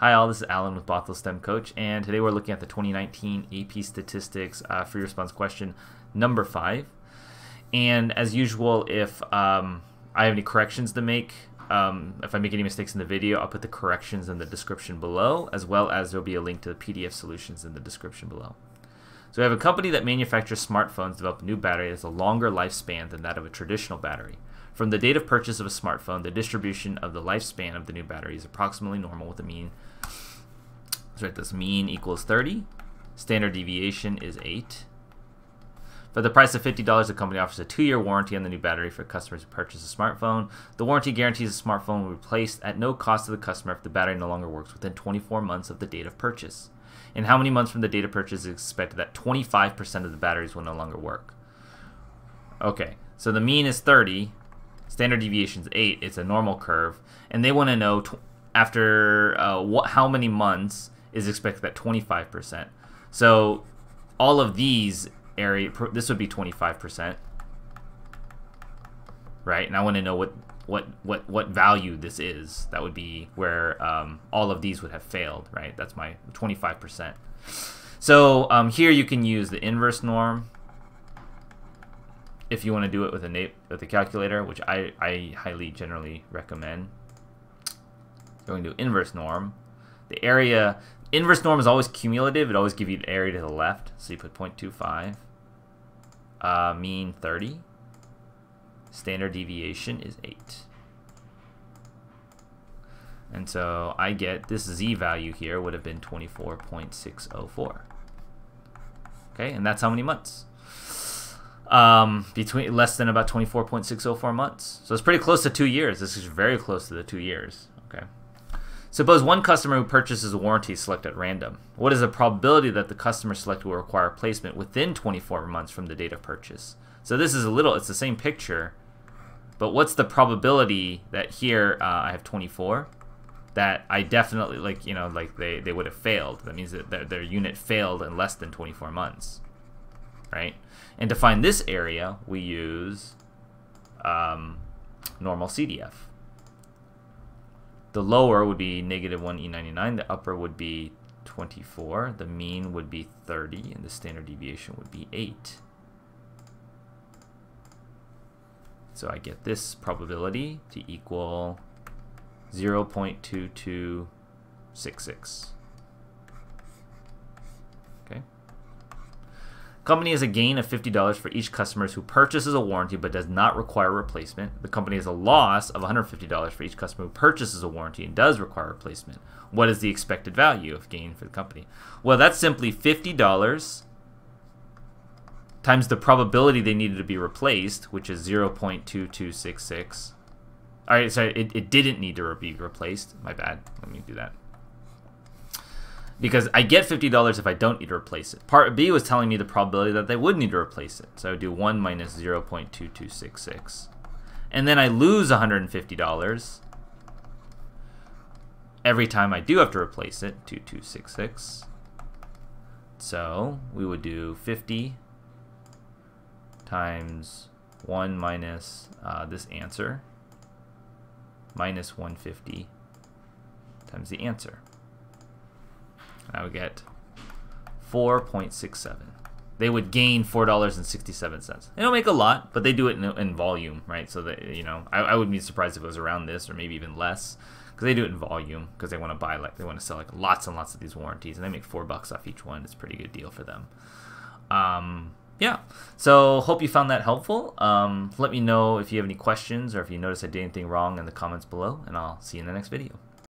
Hi all, this is Allen with Bothell STEM Coach, and today we're looking at the 2019 AP Statistics uh, free response question number five. And as usual, if um, I have any corrections to make, um, if I make any mistakes in the video, I'll put the corrections in the description below, as well as there'll be a link to the PDF solutions in the description below. So we have a company that manufactures smartphones develop a new battery that has a longer lifespan than that of a traditional battery. From the date of purchase of a smartphone, the distribution of the lifespan of the new battery is approximately normal with a mean Let's write this mean equals 30. Standard deviation is 8. For the price of $50, the company offers a two-year warranty on the new battery for customers who purchase a smartphone. The warranty guarantees the smartphone will be replaced at no cost to the customer if the battery no longer works within 24 months of the date of purchase. And how many months from the date of purchase is expected that 25% of the batteries will no longer work? Okay, so the mean is 30, standard deviation is 8, it's a normal curve, and they want to know after uh, what, how many months is expected at 25%. So all of these area, this would be 25%, right? And I want to know what what what what value this is. That would be where um, all of these would have failed, right? That's my 25%. So um, here you can use the inverse norm if you want to do it with a with a calculator, which I, I highly generally recommend. Going to inverse norm, the area Inverse norm is always cumulative. It always gives you the area to the left. So you put 0.25. Uh, mean 30. Standard deviation is 8. And so I get this z value here would have been 24.604. Okay, and that's how many months? Um, between less than about 24.604 months. So it's pretty close to two years. This is very close to the two years. Okay. Suppose one customer who purchases a warranty is selected at random. What is the probability that the customer selected will require placement within 24 months from the date of purchase? So this is a little, it's the same picture, but what's the probability that here uh, I have 24? That I definitely, like, you know, like they, they would have failed. That means that their, their unit failed in less than 24 months, right? And to find this area, we use um, normal CDF. The lower would be negative 1 E99. The upper would be 24. The mean would be 30. And the standard deviation would be 8. So I get this probability to equal 0 0.2266. Company has a gain of $50 for each customer who purchases a warranty but does not require replacement. The company has a loss of $150 for each customer who purchases a warranty and does require replacement. What is the expected value of gain for the company? Well, that's simply $50 times the probability they needed to be replaced, which is 0.2266. All right, sorry, it, it didn't need to be replaced. My bad. Let me do that because I get $50 if I don't need to replace it. Part B was telling me the probability that they would need to replace it. So I would do 1 minus 0 0.2266. And then I lose $150 every time I do have to replace it, 2266. So we would do 50 times 1 minus uh, this answer minus 150 times the answer. I would get 4.67. They would gain $4.67. They don't make a lot, but they do it in, in volume, right? So that, you know, I, I wouldn't be surprised if it was around this or maybe even less because they do it in volume because they want to buy like they want to sell like lots and lots of these warranties and they make four bucks off each one. It's a pretty good deal for them. Um, yeah, so hope you found that helpful. Um, let me know if you have any questions or if you notice I did anything wrong in the comments below, and I'll see you in the next video.